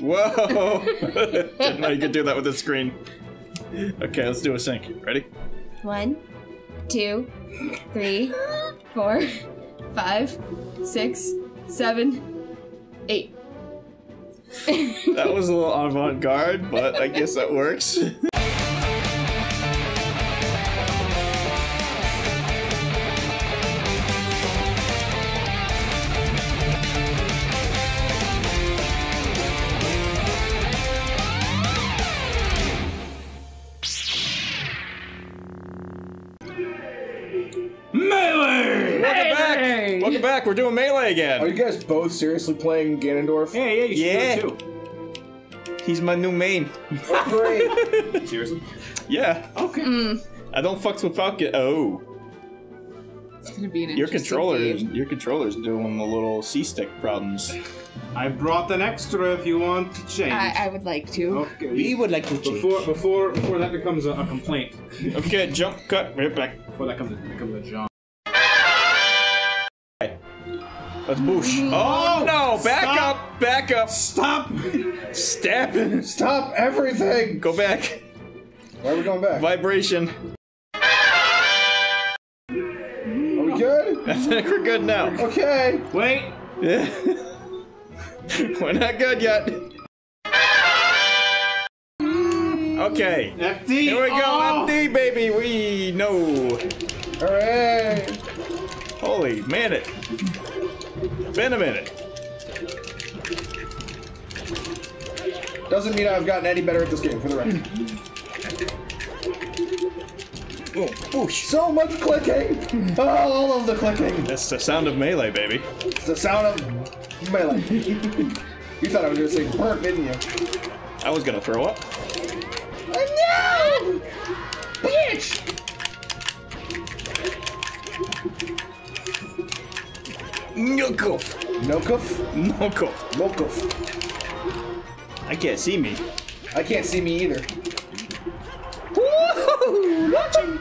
Whoa! Didn't know you could do that with the screen. Okay, let's do a sync. Ready? One, two, three, four, five, six, seven, eight. That was a little avant-garde, but I guess that works. We're again. Are you guys both seriously playing Ganondorf? Yeah, yeah, you should Yeah. do it He's my new main. Oh, great. Seriously? Yeah. Okay. Hmm. I don't fucks with Falcon. Oh, It's gonna be an your interesting controller, game. your controller's doing the little C stick problems. I brought an extra if you want to change. I, I would like to. okay. would like to Before before before that becomes a, a complaint. Okay, jump, cut, right back. Before that comes a, becomes a John. Let's boosh. Mm-hmm. Oh no! Back Stop. up! Back up! Stop! Step! Stop everything! Go back. Why are we going back? Vibration. Are we good? I think we're good now. Okay. Wait! Yeah. we're not good yet. Okay. FD! Here we go, Oh! FD baby. We know. Hooray. Holy man, it. Been a minute. Doesn't mean I've gotten any better at this game, for the record. Oh, boosh. So much clicking! Oh, all of the clicking! That's the sound of melee, baby. It's the sound of melee. you thought I was gonna say burnt, didn't you? I was gonna throw up. Nukuf. Nokuf? Nukuf. Mokuf. I can't see me. I can't see me either. Woo! Watching.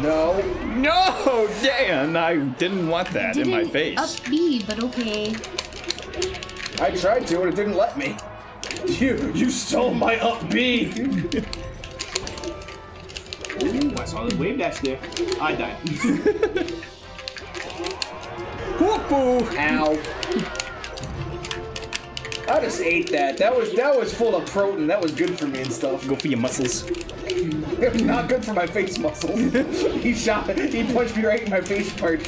No. No, Dan, I didn't want that in my Didn't face. Up B, but okay. I tried to and it didn't let me. You, you stole my up B. Ooh, I wave dash there. I died. Whoopoo! Ow. I just ate that. That was that was full of protein. That was good for me and stuff. Go for your muscles. It was not good for my face muscles. he shot. He punched me right in my face part.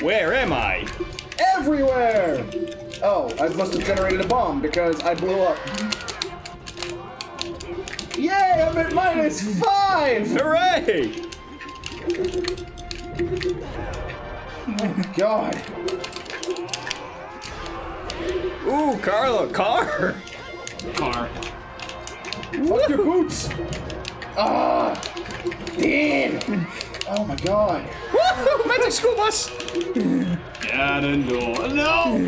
Where am I? Everywhere. Oh, I must have generated a bomb because I blew up. Yay! I'm at minus five. Hooray! Oh my god. Ooh, Carla, car! Car. Fuck your boots. Ah. Damn. Oh my God. Woohoo! Magic school bus! Ganondorf. No!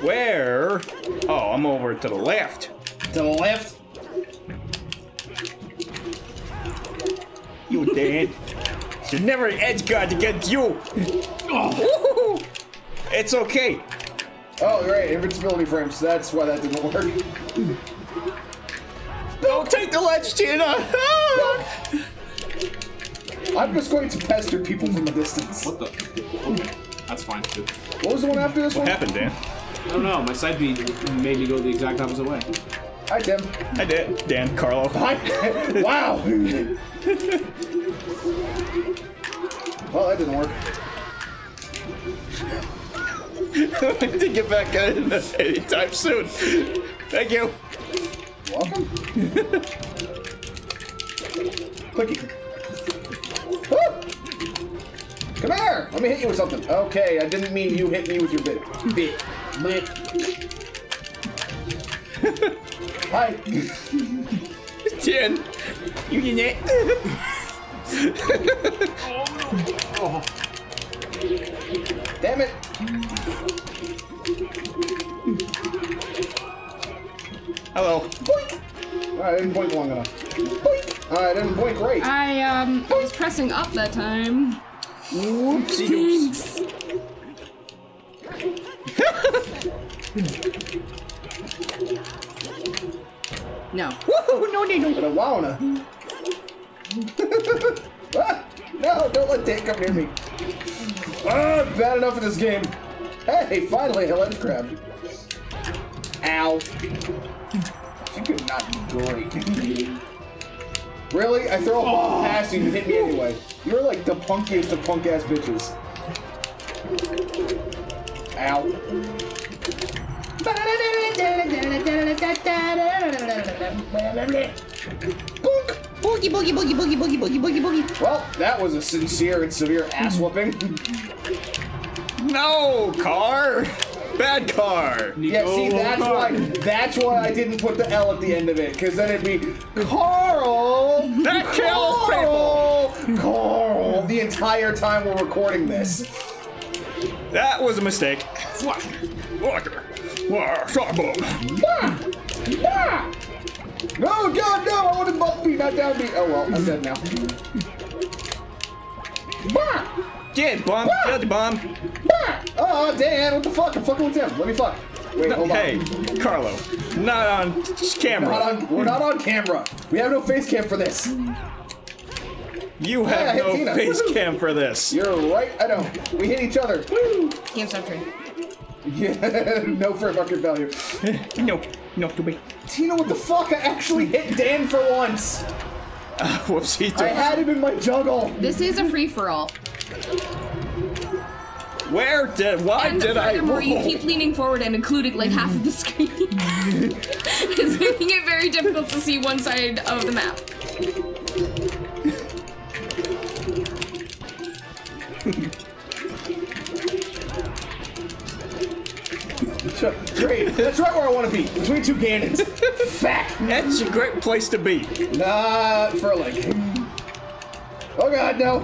Where? Oh, I'm over to the left. To the left. You Dan. There's never edge guard against you. Oh. It's okay. Oh, right. Invincibility frames. That's why that didn't work. Don't take the ledge, Tina. I'm just going to pester people from a distance. What the? Okay. That's fine too. What was the one after this What one? What happened, Dan? I don't know. My side B made me go the exact opposite way. Hi, Tim. I did. Dan, Carlo. Hi. wow. well, that didn't work. to get back at in anytime soon. Thank you. Welcome. Clicky. Woo! Come here. Let me hit you with something. Okay, I didn't mean you hit me with your bit. Bit. Bit. Hi. Dan, you in it? Oh. Damn it. Hello. Boink. I didn't blink long enough. Boink. I didn't blink right. I um I was pressing up that time. Whoopsie doops. No. Woohoo! No, no, no. But a wowana. ah, no, don't let Dan come near me. Ah, bad enough in this game. Hey, finally, a ledge crab. Ow. You could not be great. really? I throw a ball past you and you hit me anyway. You're like the punkiest of punk ass bitches. Ow. Boink. Boogie, boogie, boogie, boogie, boogie, boogie, boogie, boogie. Well, that was a sincere and severe ass whooping. No, car. Bad car. Yeah, see, that's why that's why I didn't put the L at the end of it, because then it'd be Carl. That kills Carl, Carl. The entire time we're recording this. That was a mistake. Walker. Wow, shot bomb. Bah! Bah! No, God, no! I wanted bump beat, not down beat. Oh well, I'm dead now. Bah! Dead bomb. Killed the bomb. Bah! Oh, Dan, what the fuck? I'm fucking with him. Let me fuck. Wait, hold Hey, on. Carlo. Not on camera. Not on, we're not on camera. We have no face cam for this. You Yeah, have I no Tina. face Woohoo. cam for this. You're right. I know. We hit each other. Woo! Can't stop trading. Yeah, no fair market value. No, no, too big. Tina, what the fuck? I actually hit Dan for once. Whoopsie. I had him in my juggle. This is a free for all. Where did? Why And did I? furthermore, you keep leaning forward and including like half of the screen. it's making it very difficult to see one side of the map. That's right where I want to be. Between two Ganons. Fact. That's a great place to be. Not for a link. Oh god, no.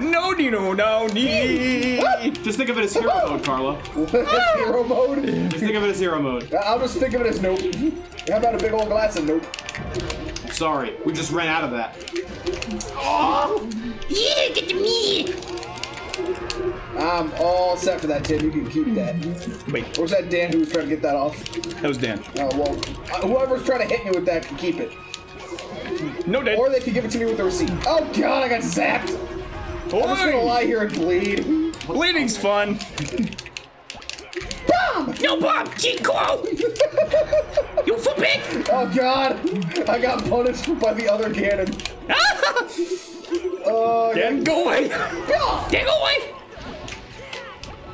No, no, no, no. Just think of it as hero mode, Carla. Hero mode. Just think of it as hero mode. Uh, I'll just think of it as nope. How about a big old glass of nope? Sorry, we just ran out of that. Oh! Yeah, get to me. I'm all set for that, Tim. You can keep that. Wait, Or was that Dan who was trying to get that off? that was Dan. Oh, well, uh, whoever's trying to hit me with that can keep it. No, Dan. Or they can give it to me with the receipt. Oh god, I got zapped. I'm just gonna lie here and bleed. Bleeding's fun. Bomb! No, Bob. Chico. you forbid. Oh god, I got punished by the other Ganon. Oh, Dan, go away. God. Dan, go away.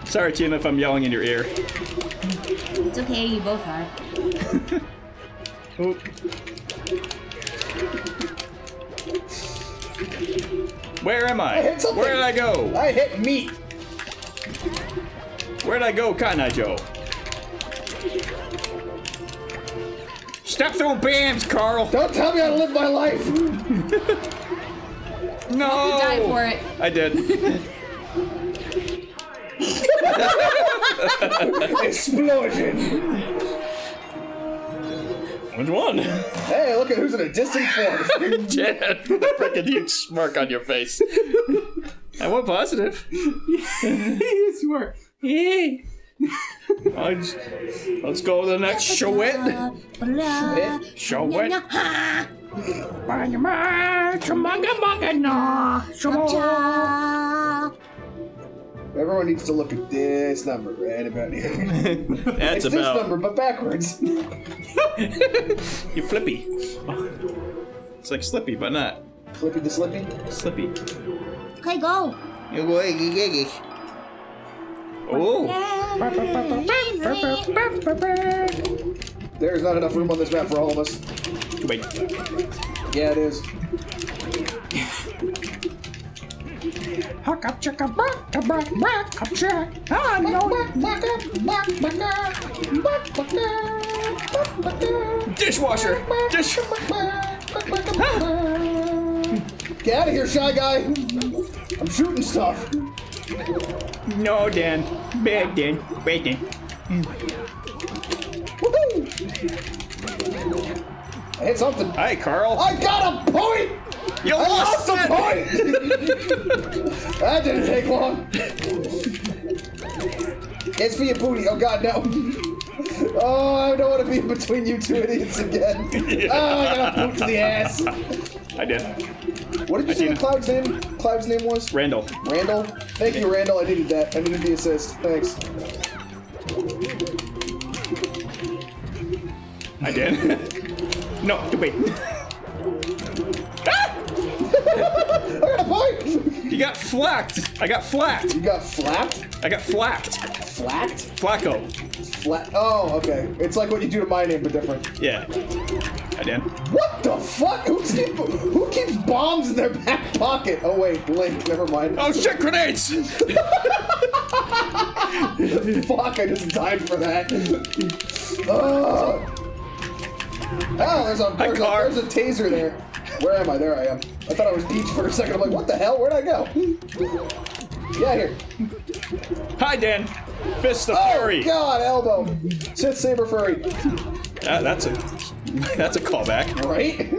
Sorry, Tina, if I'm yelling in your ear. It's okay, you both are. Oh. Where am I? I hit something. Where did I go? I hit meat. Where did I go, Cotton Eye Joe? Stop throwing bams, Carl. Don't tell me how to live my life. No. You die for it. I did. Explosion. Which one? Hey, look at who's in a distant fourth. Jen, freaking huge smirk on your face. I went positive. yes, you were. Let's, let's go to the next show it. It. Show it. Everyone needs to look at this number right about here. That's It's this number, but backwards. You're flippy. It's like Slippy, but not Flippy the Slippy. Slippy. Okay, go. You goy gigegish. Oh, There's not enough room on this map for all of us. Wait. Yeah, it is. Dishwasher. Dish. Get out of here, shy guy. I'm shooting stuff. No, Dan. Bad Dan. Bad Dan. Woohoo! I hit something. Hi, Carl. I got a point! you I lost lost a point! that didn't take long. It's for your booty. Oh god, no. Oh, I don't want to be in between you two idiots again. Oh, I got a boot to the ass. I did. What did you I say. Cloud's name? Cloud's name was? Randall. Randall? Thank you, Randall. I needed that. I needed the assist. Thanks. I did. no, wait. I got a point! You got flacked. I got flacked. You got flapped? I got flacked. Flacked? Flacco. Flat. Oh, okay. It's like what you do to my name, but different. Yeah. I did. What the fuck? Who keeps, who keeps bombs in their back pocket? Oh, wait. Link. Never mind. Oh shit, grenades! Fuck, I just died for that. Ugh. Oh, there's a, there's, a, there's a taser there. Where am I? There I am. I thought I was Peach for a second. I'm like, what the hell? Where'd I go? Yeah, here. Hi, Dan. Fist of Oh, Fury. God, elbow. Sith Saber Furry. That's a that's a callback. Right?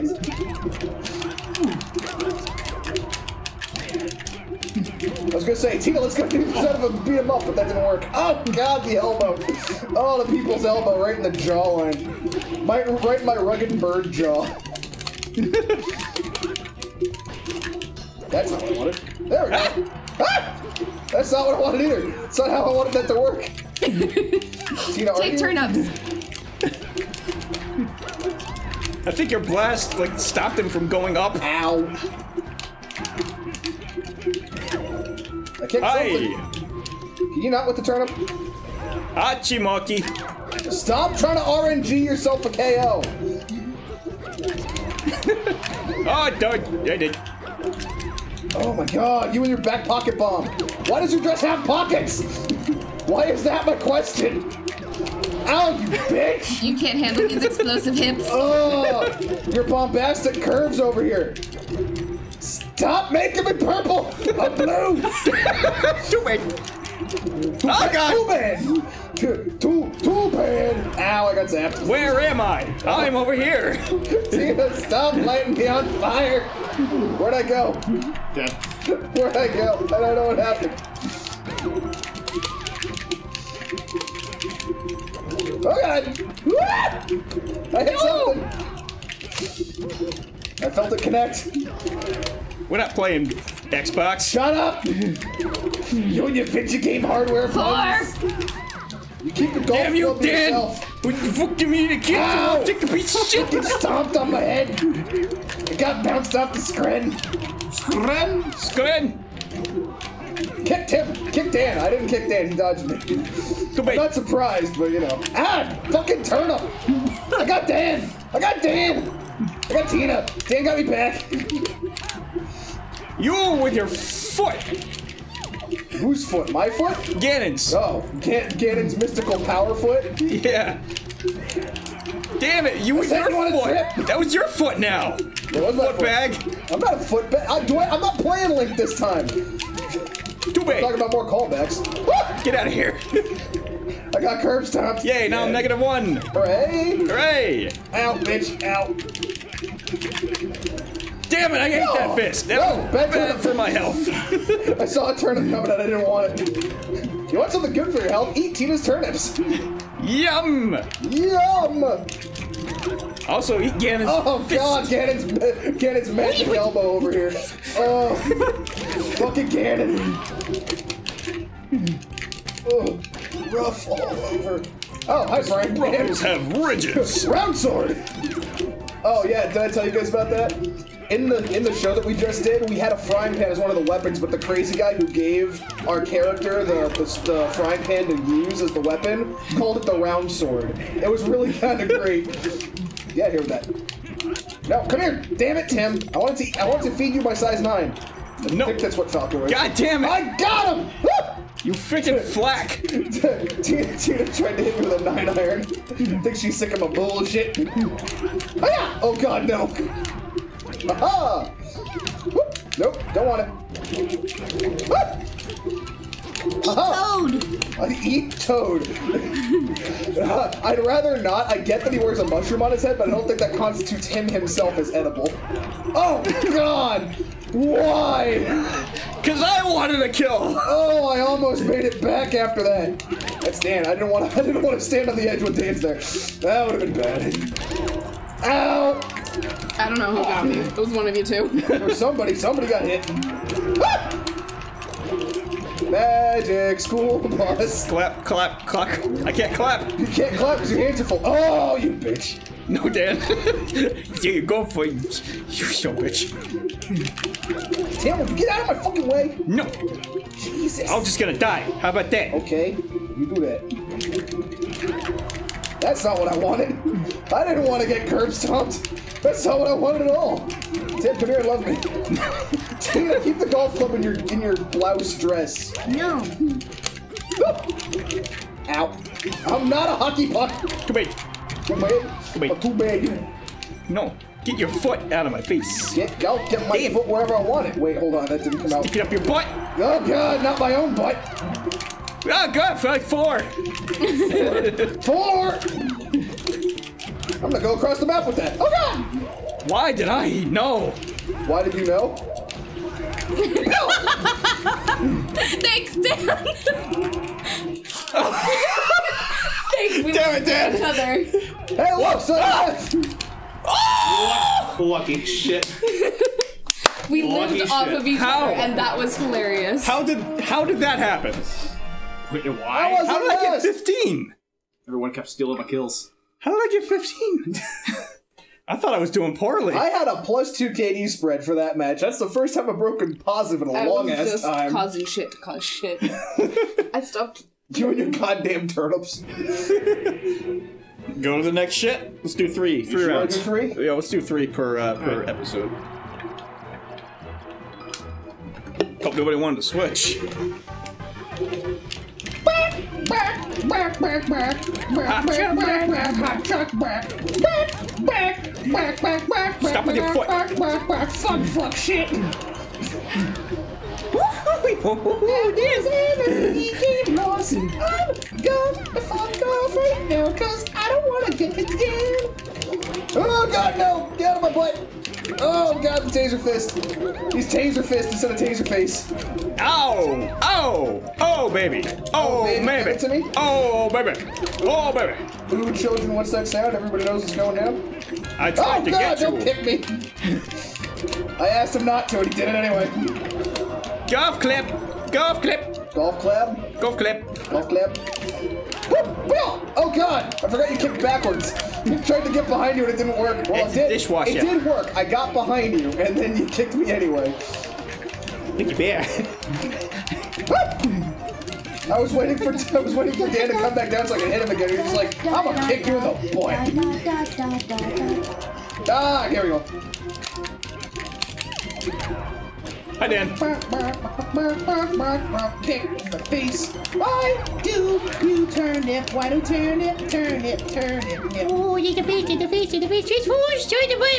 was gonna say, Tina, let's go do instead of a beat him up, but that didn't work. Oh god, the elbow. Oh, the people's elbow right in the jawline. My, right in my rugged bird jaw. That's not what I wanted. There we go. Ah! That's not what I wanted either. That's not how I wanted that to work. Tina, Take you- turnips. I think your blast like stopped him from going up. Ow. I kicked Hi, something. Can you not with the turnip? Hachimoki. Stop trying to RNG yourself a KO. Oh, dog. I did. Oh my god, you and your back pocket bomb. Why does your dress have pockets? Why is that my question? Ow, you bitch! You can't handle these explosive hips. Oh, your bombastic curves over here. Stop making me purple! I'm blue! Too bad. Oh Too god. bad! Too, too, too bad! Ow, I got zapped. Where am I? I'm over here. Tina, stop lighting me on fire! Where'd I go? Dead. Where'd I go? I don't know what happened. Oh god! Ah! I hit something! I felt it connect. We're not playing Xbox. Shut up! You and your video game hardware Four. You keep the golf Damn you, club to Dan! yourself. What the fuck do you mean to Ow! kill? Take a piece of shit. Get stomped on my head. It got bounced off the screen. Scren. Glenn, Kicked him. Kicked Dan. I didn't kick Dan. He dodged me. come I'm not surprised, but you know. Ah, fucking turnip. I got Dan. I got Dan. I got Tina. Dan got me back. You with your foot. Whose foot? My foot? Ganon's. Oh, Gan- Ganon's mystical power foot. Yeah. Damn it, you with your you foot. That was your foot now. It was Foot foot. bag. I'm not a foot bag. I, do I, I'm not playing Link this time. Too bad. Talking about more callbacks. Ah! Get out of here. I got curb stomped. Yay, now I'm negative one. Hooray! Hooray. Out, bitch, ow. Damn it, I hate No. that fist. That No, was bad bad for my health. I saw a turnip coming and I didn't want it. You want something good for your health? Eat Tina's turnips. Yum. Yum! Also, eat Ganon's Oh fist. god, Ganon's, Ganon's magic elbow over here. Oh, fucking Ganon. Oh, rough all over. Oh, hi Frank. Ruffles have ridges. Round sword. Oh yeah, did I tell you guys about that? In the in the show that we just did, we had a frying pan as one of the weapons, but the crazy guy who gave our character the the, the frying pan to use as the weapon called it the round sword. It was really kind of great. Yeah, here with that. No, come here. Damn it, Tim. I wanted to I wanted to feed you my size nine. I No. think that's what Falco is. God damn it. I got him! You freaking flack. Tina, Tina tried to hit me with a nine iron. Think she's sick of my bullshit. Oh, Hiya! Oh god, no. Aha! Whoop. Nope, don't want it. Ah! Toad. I eat toad. Uh, I'd rather not. I get that he wears a mushroom on his head, but I don't think that constitutes him himself as edible. Oh God! Why? Cause I wanted a kill. Oh, I almost made it back after that. That's Dan. I didn't want to. I didn't want to stand on the edge with Dan's there. That would have been bad. Ow! I don't know who got me. It was one of you two. Or somebody. Somebody got hit. Ah! Magic school bus. Clap, clap, clap. I can't clap. You can't clap because your hands are full. Oh, you bitch. No, Dan. yeah, you go for it. You so bitch. Damn it, get out of my fucking way. No, Jesus. I'm just gonna die. How about that? Okay, you do that. That's not what I wanted. I didn't want to get curb stomped. That's not what I wanted at all. Tim, come here love me. Tina, keep the golf club in your in your blouse dress. No. Ow. I'm not a hockey puck. Come here. Too bad. Wait. Oh, too bad. No, get your foot out of my face. Get, I'll get my Damn. foot wherever I want it. Wait, hold on. That didn't come out. Stick it up your butt. Oh, God, not my own butt. Oh, God, for like four. Four. I'm gonna go across the map with that. Oh, God. Why did I? No. Why did you know? no! Thanks, Dan. Thanks, we Damn it, each Dan. other. Hey, look, son. Ah! Oh! Lucky shit. We Lucky lived off of each How? other, and that was hilarious. How did how did that happen? Wait, why? was How did I get 15? Everyone kept stealing my kills. How did I get 15? I thought I was doing poorly. I had a plus two KD spread for that match. That's the first time I've broken positive in a I long was ass just time. causing shit to cause shit. I stopped. You and your goddamn turnips. Go to the next shit. Let's do three. Three sure rounds. do three? Yeah, let's do three per uh, per Alright. episode. Hope nobody wanted to switch. Stop with your foot. Fuck, fuck, shit. lost. I'm gonna fuck off right now, cause I don't wanna get it again. Oh god, no! Get out of my butt! Oh god, the taser fist. He's taser fist instead of taser face. Ow! Ow! Oh, baby! Oh, oh baby, baby! to me. Oh, baby! Oh, baby! Ooh, children, what's that sound? Everybody knows it's going down. I tried Oh to god, get don't you. kick me! I asked him not to, and he did it anyway. Golf clip! Golf clip! Golf clap, Golf clip! golf wheel! Oh god, I forgot you kicked backwards. You tried to get behind you and it didn't work. Well, It's it did. dishwasher. It did work. I got behind you, and then you kicked me anyway. Nicky Bear. I was waiting for I was waiting for Dan to come back down so I could hit him again. He was like, "I'm gonna kick you in the butt." Ah, here we go. Hi, Dan. Kick in the face. Why do you turn it? Why do you turn it? Turn it, turn it. Oh, it's the face, it's the face, the face. It's foolish. Turn the way.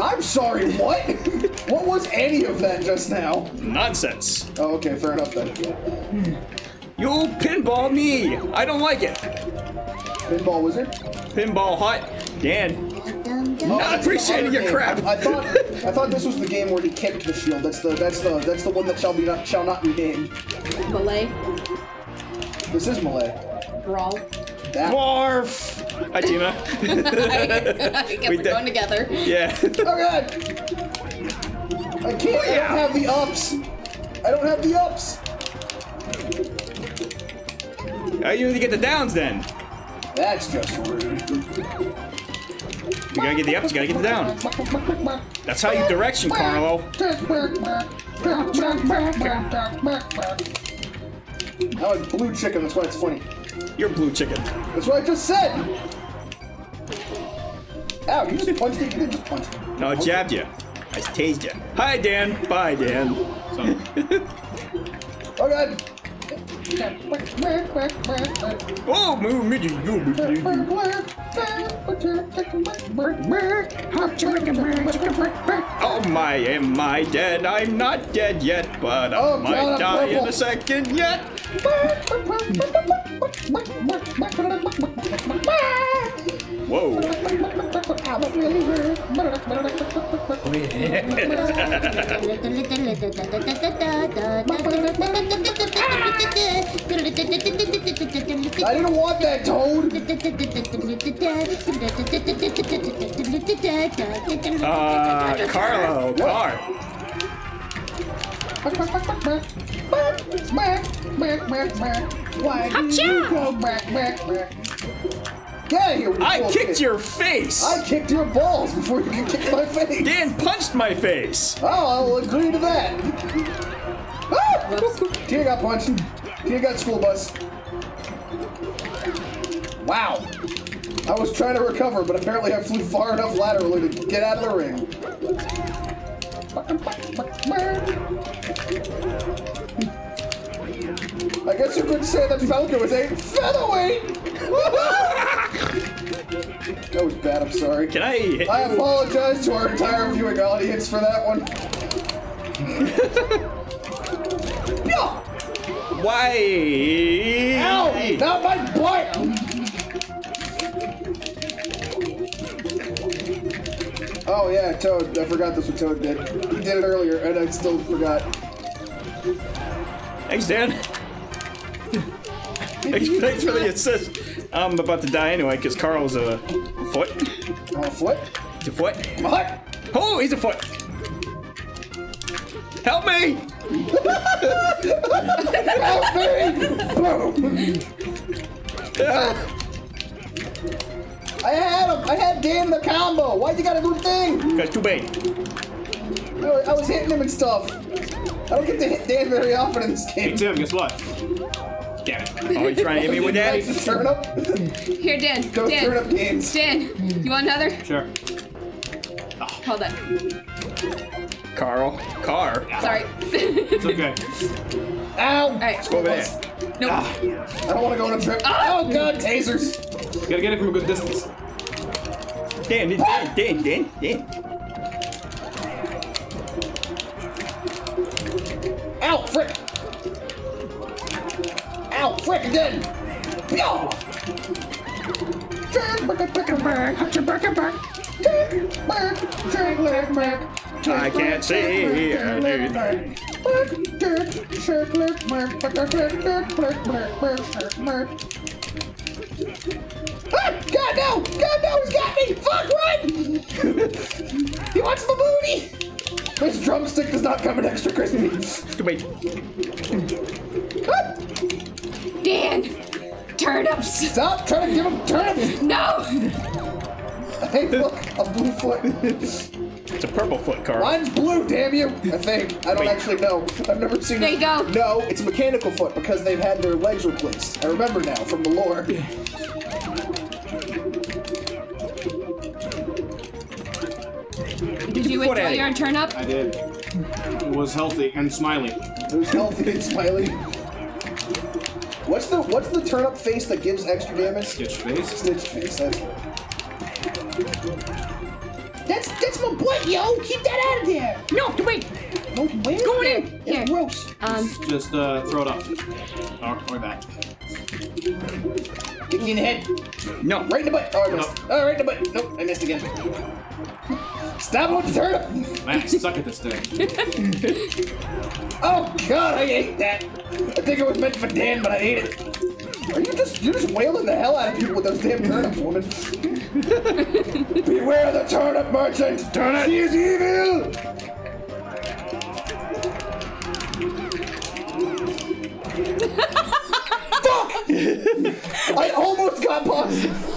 I'm sorry. What? what was any of that just now? Nonsense. Oh, okay, fair enough then. You pinball me. I don't like it. Pinball wizard. Pinball hot. Dan. Dum, dum. Not appreciating your Other crap. game. I thought I thought this was the game where he kicked the shield. That's the that's the that's the one that shall be not shall not be named. Melee. This is Melee. Brawl. That. Dwarf. Hi, Tina. I guess We we're going together. yeah. Oh god! I can't. I don't have the oh, ups. I don't have the ups. How you need to get the downs then? That's just rude. You gotta get the ups, you gotta get the down. That's how you direction, Carlo. I like blue chicken. That's why it's funny. You're blue chicken. That's what I just said. Ow! You just punched me. You didn't just punch me. No, I jabbed you. I tased you. Hi, Dan. Bye, Dan. Oh god! Oh, move me. you- Oh my, am I dead? I'm not dead yet, but I Oh, might God, die in a second yet. Whoa. I didn't want that toad. Uh, Carlo, car. Why out of here, I kicked kid. your face. I kicked your balls before you could kick my face. Dan punched my face. Oh, I'll agree to that. Ah! Tia got punched. Tia got school bus. Wow. I was trying to recover, but apparently I flew far enough laterally to get out of the ring. I guess you could say that Falcon was a featherweight. That was bad. I'm sorry. Can I hit I apologize to our entire viewing audience for that one. Yeah. Why? Ow! Not my butt! Oh yeah, Toad. I forgot this what Toad did. He did it earlier, and I still forgot. Thanks, Dan. Thanks, thanks for the assist. I'm about to die anyway because Carl's a foot. Oh, foot? He's a foot. What? Oh, he's a foot. Help me! Help me! I had him! I had Dan the combo! Why'd you gotta do the thing? That's too bad. I was- hitting him and stuff. I don't get to hit Dan very often in this Hey game. Tim, guess what? Damn it. Oh, you trying to hit me with that? It's a turnip. Here, Dan. Those Dan. turnip games. Dan, you want another? Sure. Hold on. Carl. Car. Sorry. It's okay. Ow! Alright. Go over there. Nope. Ah. I don't want to go on a trip. Ah! Oh god, tasers! Gotta get it from a good distance. Dan, Dan, Dan, Dan, Dan. Ow, frick! Ow, frick again! Pew! I can't see anything. Ah, God no! God no! He's got me! Fuck, run! he wants the booty! This drumstick does not come in extra crispy. Too bad. Ah, Dan! Turnips! Stop trying to give him turnips! No! Hey, look, a blue foot. It's a purple foot, Carl. Mine's blue, damn you! I think. I don't Wait. actually know. I've never seen There you go. No, it's a mechanical foot because they've had their legs replaced. I remember now from the lore. Did you foot enjoy at it. your turnip? I did. It was healthy and smiley. It was healthy and smiley. What's the what's the turnip face that gives extra damage? Stitch face. Stitch face. That's that's that's my butt, yo. Keep that out of there. No, wait. No, where? Go in. It's here. gross. Um, Just uh, throw it up. Or, or that. Kick you in the head. No. Right in the butt. Oh, I missed. Oh, right in the butt. Nope, I missed again. Stop with the turnip. Man, I suck at this thing. Oh God, I hate that. I think it was meant for Dan, but I hate it. Are you just you're just wailing the hell out of people with those damn turnips, woman? Beware the turnip merchant. Turnip. She is evil. Fuck! I almost got positive.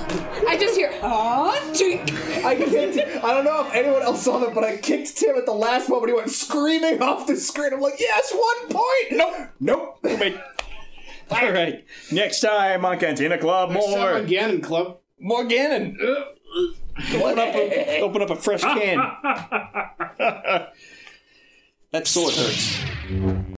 I just hear, ah, tink. I kicked. I don't know if anyone else saw that, but I kicked Tim at the last moment. He went screaming off the screen. I'm like, yes, one point. Nope. Nope. Wait. All right. Next time on Cantina Club, more Again, club. more Ganon. Open up a, open up a fresh can. that sword hurts.